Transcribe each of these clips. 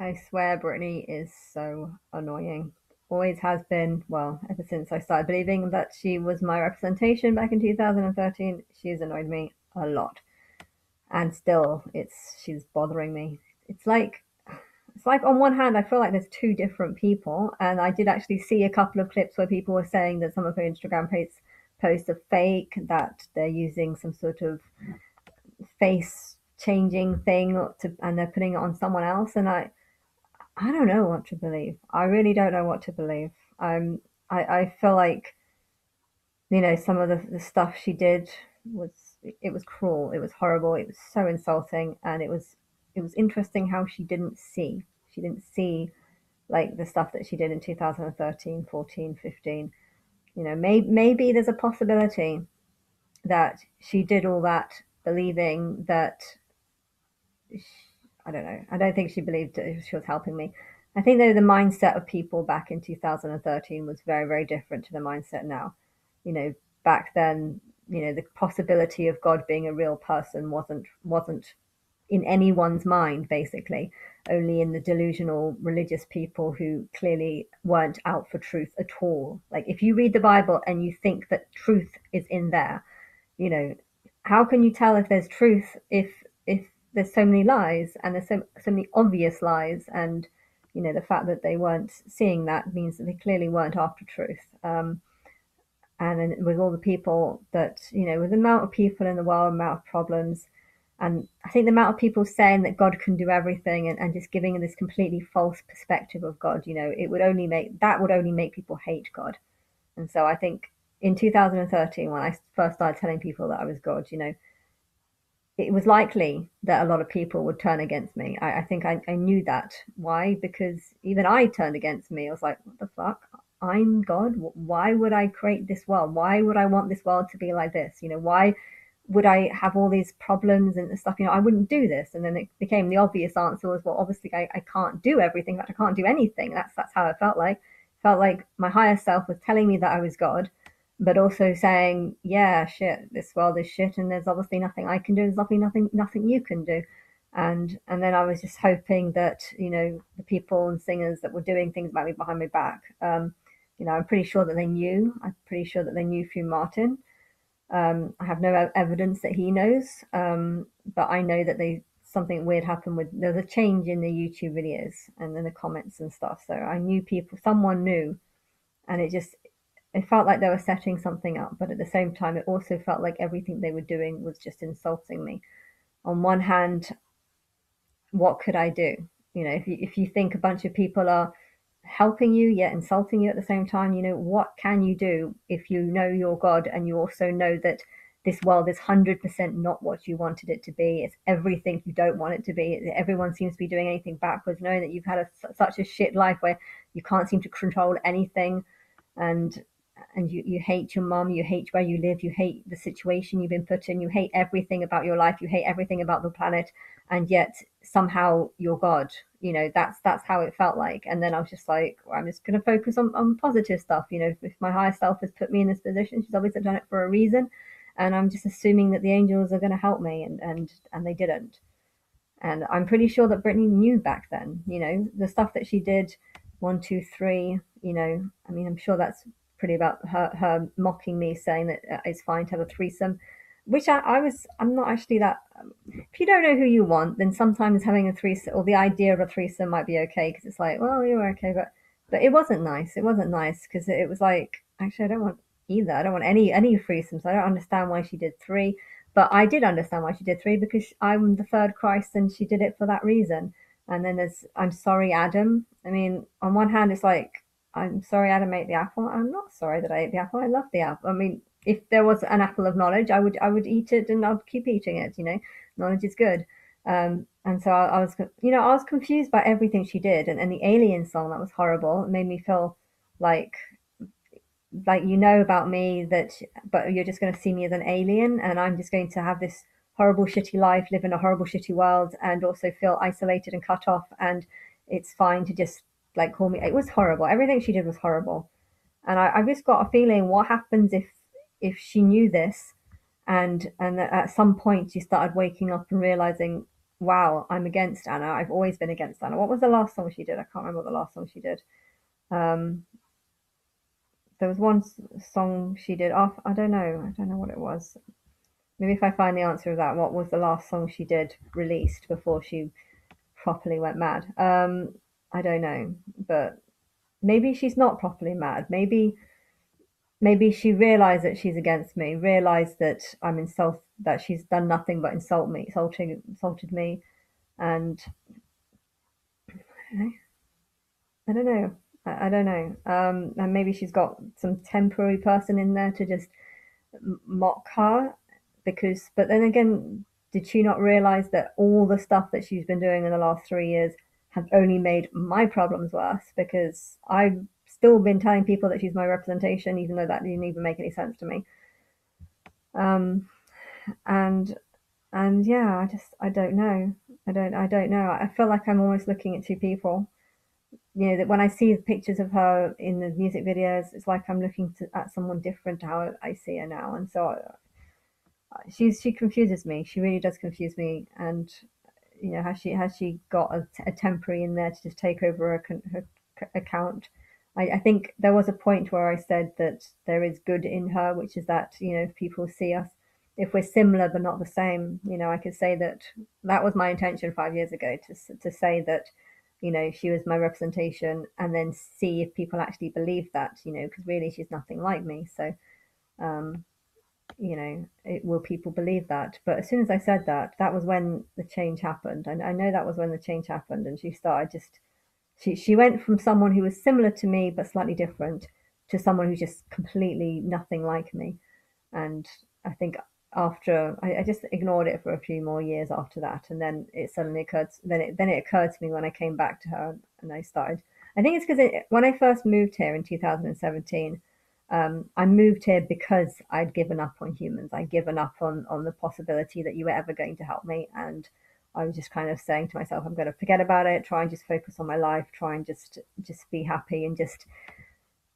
I swear Britney is so annoying. Always has been, well, ever since I started believing that she was my representation back in 2013, she's annoyed me a lot. And still it's she's bothering me. It's like it's like on one hand I feel like there's two different people and I did actually see a couple of clips where people were saying that some of her Instagram posts posts are fake, that they're using some sort of face changing thing to and they're putting it on someone else and I I don't know what to believe. I really don't know what to believe. Um, I, I feel like, you know, some of the, the stuff she did was it was cruel. It was horrible. It was so insulting, and it was it was interesting how she didn't see. She didn't see like the stuff that she did in 2013, 14, 15. You know, maybe maybe there's a possibility that she did all that believing that I don't know. I don't think she believed she was helping me. I think though the mindset of people back in 2013 was very, very different to the mindset now. You know, back then, you know, the possibility of God being a real person wasn't wasn't in anyone's mind, basically, only in the delusional religious people who clearly weren't out for truth at all. Like if you read the Bible and you think that truth is in there, you know, how can you tell if there's truth if if there's so many lies and there's so, so many obvious lies and you know the fact that they weren't seeing that means that they clearly weren't after truth. Um, and then with all the people that you know with the amount of people in the world amount of problems and i think the amount of people saying that god can do everything and, and just giving this completely false perspective of god you know it would only make that would only make people hate god. And so i think in 2013 when i first started telling people that i was god you know it was likely that a lot of people would turn against me. I, I think I, I, knew that. Why? Because even I turned against me. I was like, what the fuck? I'm God. Why would I create this world? Why would I want this world to be like this? You know, why would I have all these problems and stuff? You know, I wouldn't do this. And then it became the obvious answer was, well, obviously I, I can't do everything. In fact, I can't do anything. That's that's how it felt like. Felt like my higher self was telling me that I was God but also saying, yeah, shit, this world is shit, and there's obviously nothing I can do. There's obviously nothing, nothing you can do. And and then I was just hoping that you know the people and singers that were doing things about me behind my back, um, you know, I'm pretty sure that they knew. I'm pretty sure that they knew through Martin. Um, I have no evidence that he knows, um, but I know that they something weird happened with there was a change in the YouTube videos and then the comments and stuff. So I knew people, someone knew, and it just it felt like they were setting something up, but at the same time, it also felt like everything they were doing was just insulting me. On one hand, what could I do? You know, if you, if you think a bunch of people are helping you yet insulting you at the same time, you know, what can you do if you know your God and you also know that this world is 100% not what you wanted it to be. It's everything you don't want it to be. Everyone seems to be doing anything backwards, knowing that you've had a, such a shit life where you can't seem to control anything. And and you, you hate your mom, you hate where you live, you hate the situation you've been put in, you hate everything about your life, you hate everything about the planet, and yet somehow you're God. You know, that's that's how it felt like. And then I was just like, well, I'm just gonna focus on, on positive stuff. You know, if my higher self has put me in this position, she's obviously done it for a reason. And I'm just assuming that the angels are gonna help me and and and they didn't. And I'm pretty sure that Britney knew back then, you know, the stuff that she did, one, two, three, you know, I mean, I'm sure that's pretty about her, her mocking me, saying that uh, it's fine to have a threesome, which I, I was, I'm not actually that. If you don't know who you want, then sometimes having a threesome or the idea of a threesome might be okay because it's like, well, you're okay, but but it wasn't nice. It wasn't nice because it, it was like, actually, I don't want either. I don't want any any threesomes. I don't understand why she did three, but I did understand why she did three because I'm the third Christ and she did it for that reason. And then there's, I'm sorry, Adam. I mean, on one hand, it's like I'm sorry didn't ate the apple. I'm not sorry that I ate the apple. I love the apple. I mean, if there was an apple of knowledge, I would I would eat it and I'd keep eating it. You know, knowledge is good. Um, and so I, I, was, you know, I was confused by everything she did, and, and the alien song that was horrible. It made me feel like, like you know about me that, but you're just going to see me as an alien, and I'm just going to have this horrible, shitty life, live in a horrible, shitty world, and also feel isolated and cut off. And it's fine to just like call me. It was horrible. Everything she did was horrible, and I, I just got a feeling what happens if if she knew this, and and at some point she started waking up and realizing wow, I'm against Anna. I've always been against Anna. What was the last song she did? I can't remember the last song she did. Um, there was one song she did off. I don't know. I don't know what it was. Maybe if I find the answer of that, what was the last song she did released before she properly went mad? Um, I don't know, but maybe she's not properly mad. Maybe maybe she realized that she's against me, realized that I'm insult that she's done nothing but insult me, insulting insulted me, and I don't know. I, I don't know. Um, and maybe she's got some temporary person in there to just mock her because but then again did she not realize that all the stuff that she's been doing in the last three years have only made my problems worse because I've still been telling people that she's my representation even though that didn't even make any sense to me. Um, and and yeah I just I don't know. I don't I don't know. I feel like I'm almost looking at two people. You know that when I see pictures of her in the music videos it's like I'm looking to, at someone different to how I see her now. And so she's she confuses me. She really does confuse me. And you know, has she has she got a, a temporary in there to just take over her, her account? I, I think there was a point where I said that there is good in her, which is that you know, if people see us, if we're similar but not the same, you know, I could say that that was my intention five years ago to to say that you know she was my representation and then see if people actually believe that you know because really she's nothing like me so um you know, it, will people believe that? But as soon as I said that, that was when the change happened. And I know that was when the change happened. And she started just, she, she went from someone who was similar to me, but slightly different to someone who's just completely nothing like me. And I think after, I, I just ignored it for a few more years after that. And then it suddenly occurred, then it, then it occurred to me when I came back to her and I started, I think it's because when I first moved here in 2017, um, I moved here because I'd given up on humans. I'd given up on on the possibility that you were ever going to help me, and I was just kind of saying to myself, I'm going to forget about it, try and just focus on my life, try and just just be happy, and just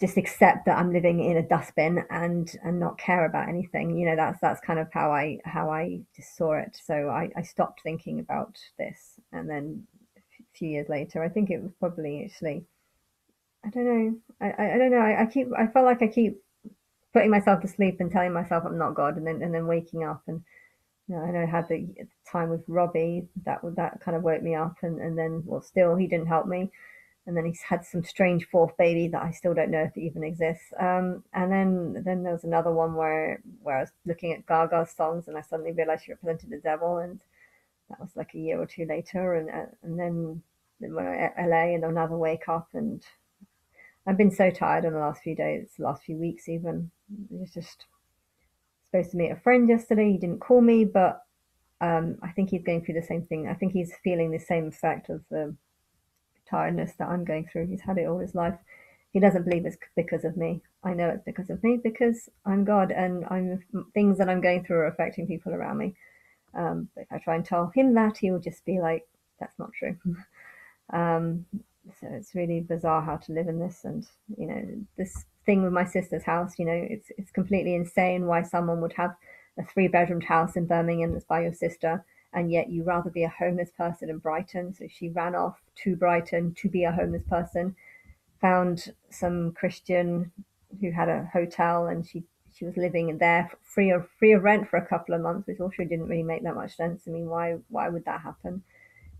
just accept that I'm living in a dustbin and and not care about anything. You know, that's that's kind of how I how I just saw it. So I, I stopped thinking about this, and then a few years later, I think it was probably actually I don't know. I, I don't know. I, I keep. I felt like I keep putting myself to sleep and telling myself I'm not God, and then and then waking up. And you know, I know I had the time with Robbie that that kind of woke me up, and and then well, still he didn't help me. And then he's had some strange fourth baby that I still don't know if it even exists. Um, and then then there was another one where where I was looking at Gaga's songs, and I suddenly realized she represented the devil, and that was like a year or two later. And and then when I LA, and another wake up, and I've been so tired in the last few days, the last few weeks even. It's just supposed to meet a friend yesterday. He didn't call me, but um, I think he's going through the same thing. I think he's feeling the same effect of the tiredness that I'm going through. He's had it all his life. He doesn't believe it's because of me. I know it's because of me because I'm God and I'm things that I'm going through are affecting people around me. Um, but if I try and tell him that, he will just be like, "That's not true." um, so it's really bizarre how to live in this and you know this thing with my sister's house you know it's it's completely insane why someone would have a three bedroomed house in Birmingham that's by your sister and yet you rather be a homeless person in Brighton. So she ran off to Brighton to be a homeless person found some Christian who had a hotel and she she was living in there free of free of rent for a couple of months which also didn't really make that much sense. I mean why why would that happen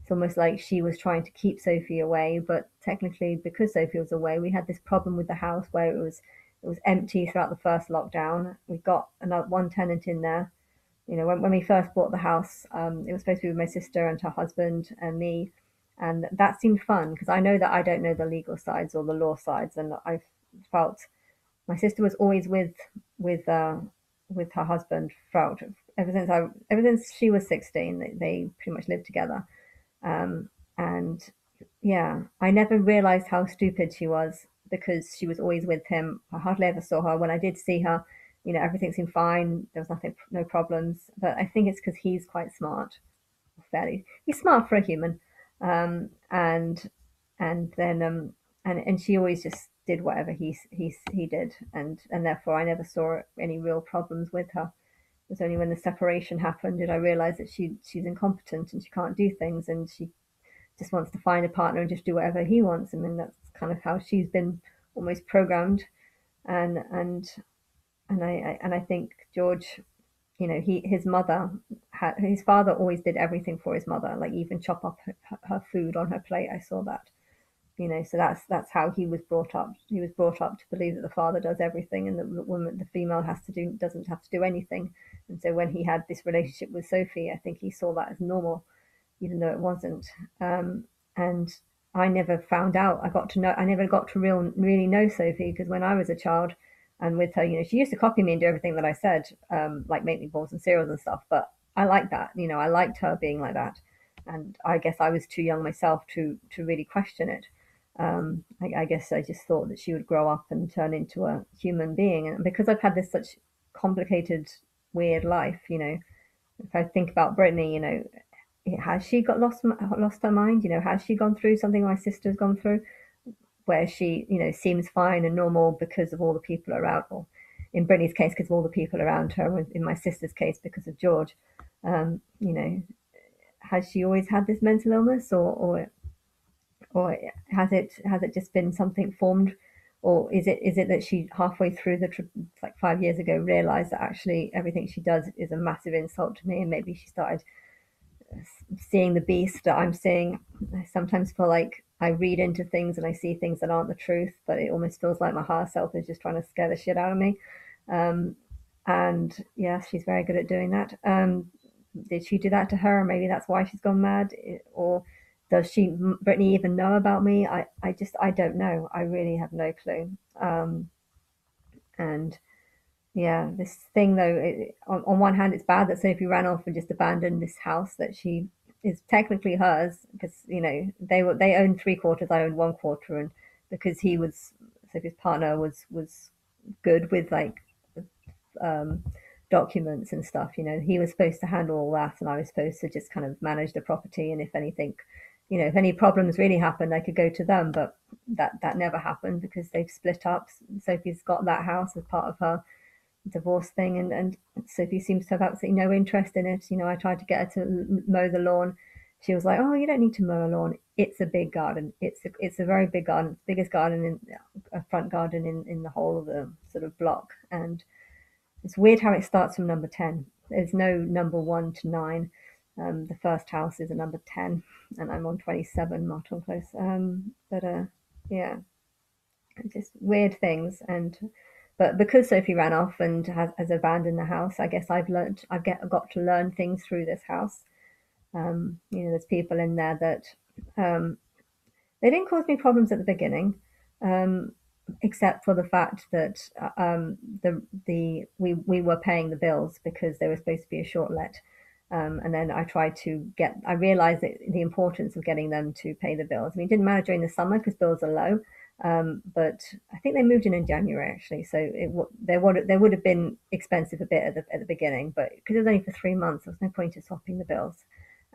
it's almost like she was trying to keep Sophie away, but technically, because Sophie was away, we had this problem with the house where it was it was empty throughout the first lockdown. We got another one tenant in there. You know, when, when we first bought the house, um, it was supposed to be with my sister and her husband and me, and that seemed fun because I know that I don't know the legal sides or the law sides, and I felt my sister was always with with uh, with her husband throughout ever since I ever since she was sixteen. They, they pretty much lived together um, and yeah, I never realized how stupid she was because she was always with him. I hardly ever saw her. When I did see her, you know, everything seemed fine. There was nothing, no problems. But I think it's because he's quite smart, fairly. He's smart for a human, um, and and then um, and and she always just did whatever he he he did, and and therefore I never saw any real problems with her. Was only when the separation happened did I realize that she she's incompetent and she can't do things and she just wants to find a partner and just do whatever he wants. I mean, that's kind of how she's been almost programmed. And and and I, I and I think George, you know, he his mother, had, his father always did everything for his mother, like even chop up her, her food on her plate. I saw that you know so that's that's how he was brought up. He was brought up to believe that the father does everything and that the woman the female has to do doesn't have to do anything. And so when he had this relationship with sophie i think he saw that as normal even though it wasn't. Um, and i never found out. I got to know i never got to real really know sophie because when i was a child and with her you know she used to copy me and do everything that i said um, like make me balls and cereals and stuff. But i liked that you know i liked her being like that. And i guess i was too young myself to to really question it um, I, I, guess I just thought that she would grow up and turn into a human being. And because I've had this such complicated, weird life, you know, if I think about Britney, you know, has she got lost lost her mind? You know, has she gone through something my sister's gone through, where she, you know, seems fine and normal because of all the people around, or in Britney's case, because of all the people around her, in my sister's case, because of George. Um, you know, has she always had this mental illness, or, or or has it has it just been something formed? Or is it is it that she halfway through the trip like five years ago realized that actually everything she does is a massive insult to me and maybe she started seeing the beast that i'm seeing? I sometimes feel like i read into things and i see things that aren't the truth but it almost feels like my higher self is just trying to scare the shit out of me. Um, and yeah she's very good at doing that. Um, did she do that to her? Maybe that's why she's gone mad or does she Britney even know about me? I, I just I don't know. I really have no clue. Um, and yeah, this thing though, it, on, on one hand, it's bad that Sophie ran off and just abandoned this house that she is technically hers because you know they were they owned three quarters, I owned one quarter, and because he was Sophie's partner was was good with like um, documents and stuff. You know, he was supposed to handle all that, and I was supposed to just kind of manage the property, and if anything you know, if any problems really happened, I could go to them. But that that never happened because they've split up. Sophie's got that house as part of her divorce thing, and and Sophie seems to have absolutely no interest in it. You know, I tried to get her to mow the lawn. She was like, "Oh, you don't need to mow a lawn. It's a big garden. It's a, it's a very big garden, biggest garden in a front garden in in the whole of the sort of block." And it's weird how it starts from number ten. There's no number one to nine um, the first house is a number 10, and I'm on 27, Marton Close. Um, but uh, yeah, just weird things. And but because Sophie ran off and has, has abandoned the house, I guess I've learned, I've get, got to learn things through this house. Um, you know, there's people in there that um, they didn't cause me problems at the beginning, um, except for the fact that uh, um, the the we we were paying the bills because there was supposed to be a short let. Um, and then I tried to get, I realized that the importance of getting them to pay the bills. I mean, it didn't matter during the summer because bills are low. Um, but I think they moved in in January actually, so it there would there would have been expensive a bit at the at the beginning, but because it was only for three months, there was no point in swapping the bills.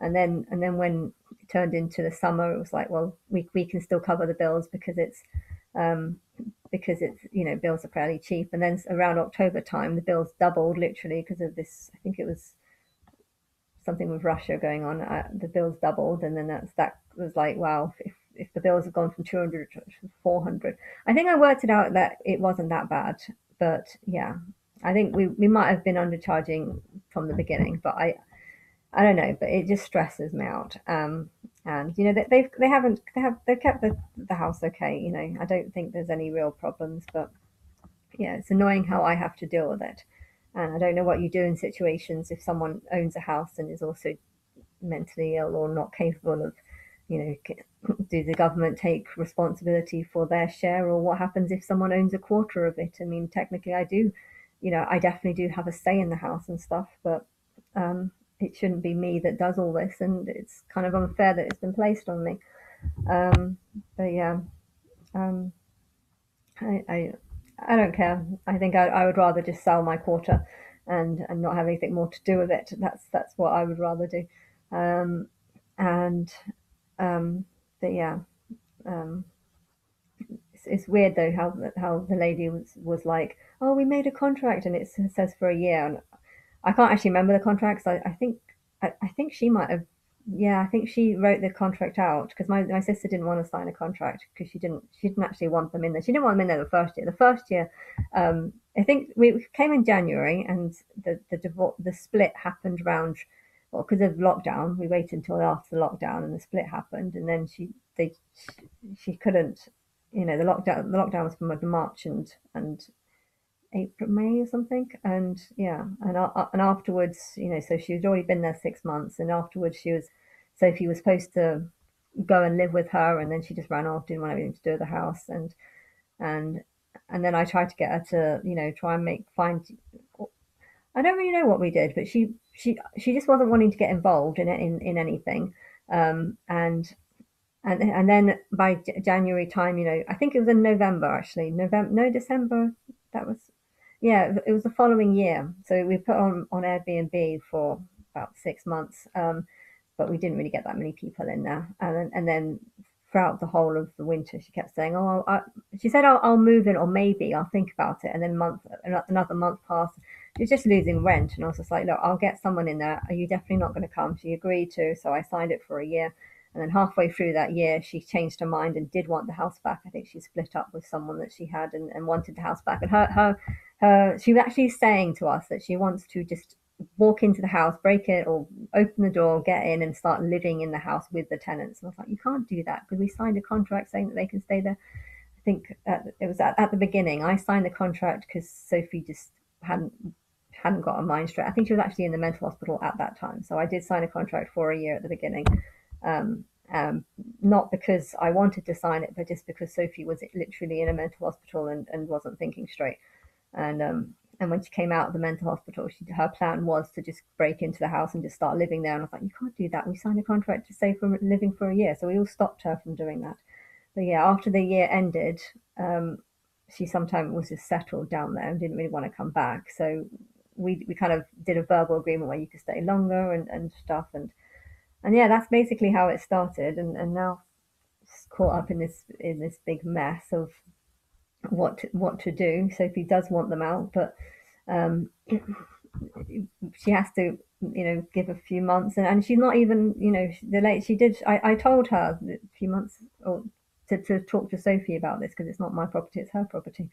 And then and then when it turned into the summer, it was like, well, we we can still cover the bills because it's um, because it's you know bills are fairly cheap. And then around October time, the bills doubled literally because of this. I think it was something with Russia going on, uh, the bills doubled, and then that's that was like, wow, if, if the bills have gone from 200 to 400, I think I worked it out that it wasn't that bad, but yeah, I think we, we might have been undercharging from the beginning, but I I don't know, but it just stresses me out. Um, and you know they they've they haven't they have they've kept the the house okay. You know I don't think there's any real problems, but yeah, it's annoying how I have to deal with it. And I don't know what you do in situations if someone owns a house and is also mentally ill or not capable of, you know, do the government take responsibility for their share or what happens if someone owns a quarter of it? I mean, technically, I do, you know, I definitely do have a say in the house and stuff, but um, it shouldn't be me that does all this, and it's kind of unfair that it's been placed on me. Um, but yeah, um, I, I I don't care. I think I, I would rather just sell my quarter and and not have anything more to do with it. That's that's what I would rather do. Um, and um, but yeah, um, it's, it's weird though how how the lady was was like, oh, we made a contract and it says for a year, and I can't actually remember the contracts. I, I think I, I think she might have yeah, I think she wrote the contract out because my, my sister didn't want to sign a contract because she didn't she didn't actually want them in there. She didn't want them in there the first year. The first year, um, I think we came in January and the the divorce the split happened around well because of lockdown. We waited until after the lockdown and the split happened, and then she they she couldn't you know the lockdown the lockdown was from March and and April, May or something. And yeah, and uh, and afterwards, you know, so she had already been there six months, and afterwards she was Sophie was supposed to go and live with her, and then she just ran off, didn't want anything to do with the house, and and and then I tried to get her to, you know, try and make find. I don't really know what we did, but she she she just wasn't wanting to get involved in in in anything, um, and and and then by January time, you know, I think it was in November actually, November, no December. That was yeah, it was the following year. So we put on on Airbnb for about six months, um, but we didn't really get that many people in there. And then, and then throughout the whole of the winter, she kept saying, "Oh, I, she said I'll, I'll move in, or maybe I'll think about it." And then month another month passed. She was just losing rent, and I was just like, "Look, I'll get someone in there. Are you definitely not going to come?" She agreed to, so I signed it for a year. And then halfway through that year, she changed her mind and did want the house back. I think she split up with someone that she had and, and wanted the house back. And her, her she was actually saying to us that she wants to just walk into the house, break it, or open the door, get in, and start living in the house with the tenants. And I was like, you can't do that because we signed a contract saying that they can stay there. I think at, it was at, at the beginning. I signed the contract because Sophie just hadn't hadn't got her mind straight. I think she was actually in the mental hospital at that time, so I did sign a contract for a year at the beginning. Um, um, not because I wanted to sign it, but just because Sophie was literally in a mental hospital and, and wasn't thinking straight. And um, and when she came out of the mental hospital, she her plan was to just break into the house and just start living there. And I was like, you can't do that. We signed a contract to stay for living for a year, so we all stopped her from doing that. But yeah, after the year ended, um, she sometimes was just settled down there and didn't really want to come back. So we we kind of did a verbal agreement where you could stay longer and, and stuff and and yeah, that's basically how it started. And and now caught up in this in this big mess of what to, what to do. Sophie does want them out, but um, she has to, you know, give a few months, and, and she's not even, you know, the late she did. I, I told her a few months or to, to talk to Sophie about this because it's not my property, it's her property.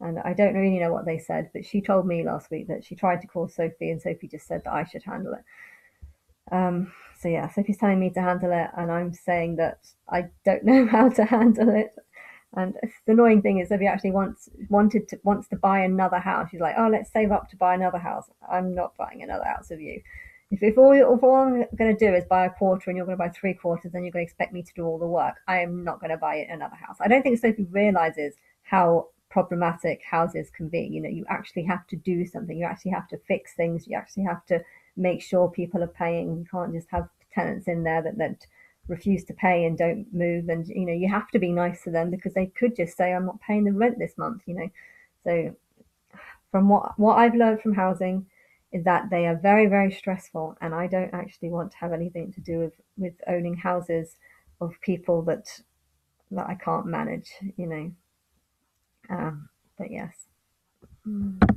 And I don't really know what they said, but she told me last week that she tried to call Sophie, and Sophie just said that I should handle it. Um, so yeah, Sophie's telling me to handle it, and I'm saying that I don't know how to handle it. And the annoying thing is, if he actually wants wanted to wants to buy another house, she's like, "Oh, let's save up to buy another house." I'm not buying another house of you. If, if all, if all I'm going to do is buy a quarter and you're going to buy three quarters, then you're going to expect me to do all the work. I am not going to buy another house. I don't think Sophie realizes how problematic houses can be. You know, you actually have to do something. You actually have to fix things. You actually have to make sure people are paying. You can't just have tenants in there that that refuse to pay and don't move. And you know you have to be nice to them because they could just say i'm not paying the rent this month you know. So from what what i've learned from housing is that they are very very stressful and i don't actually want to have anything to do with with owning houses of people that that i can't manage you know. Um but yes. Mm.